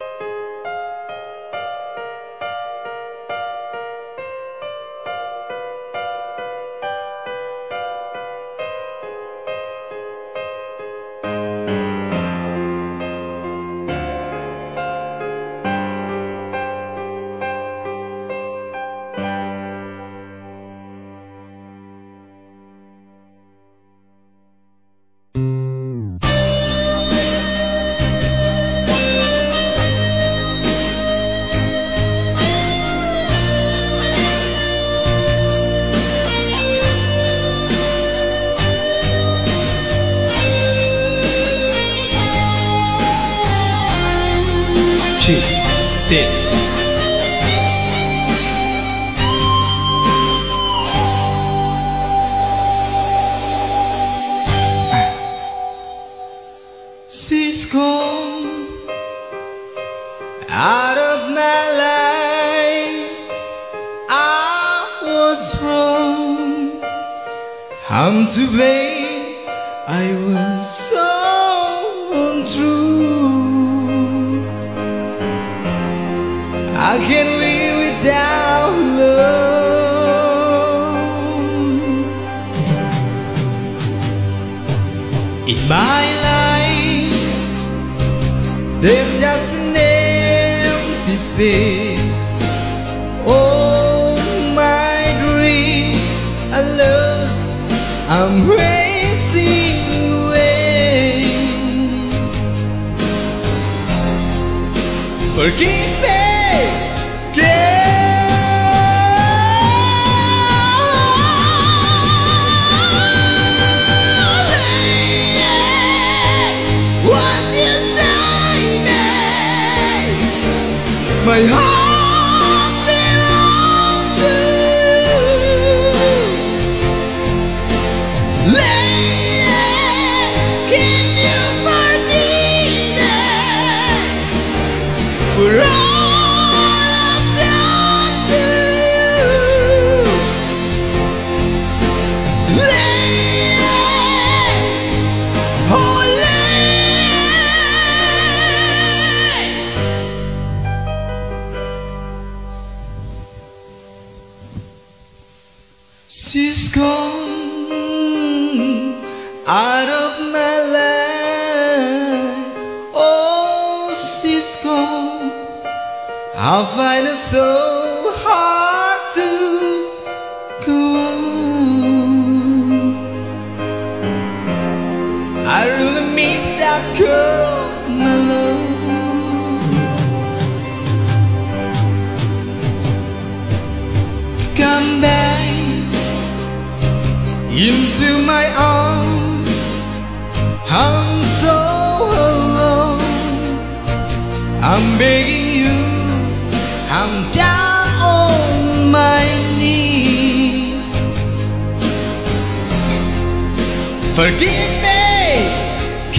two, this. She's gone out of my life. I was wrong. I'm to blame. I can't live without love. In my life, there's just an empty space. All my dreams are lost. I'm racing away. Forgive me, My heart She's gone out of my life. Oh, she's gone. I find it so hard to go. I really miss that girl, I'm begging you. I'm down on my knees. Forgive me,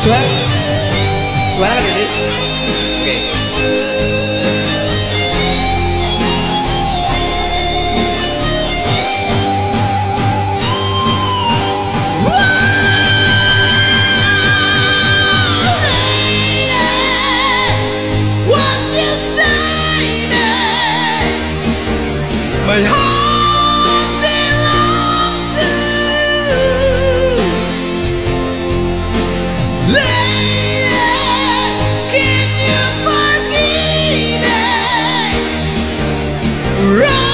Suara Suara gitu Run!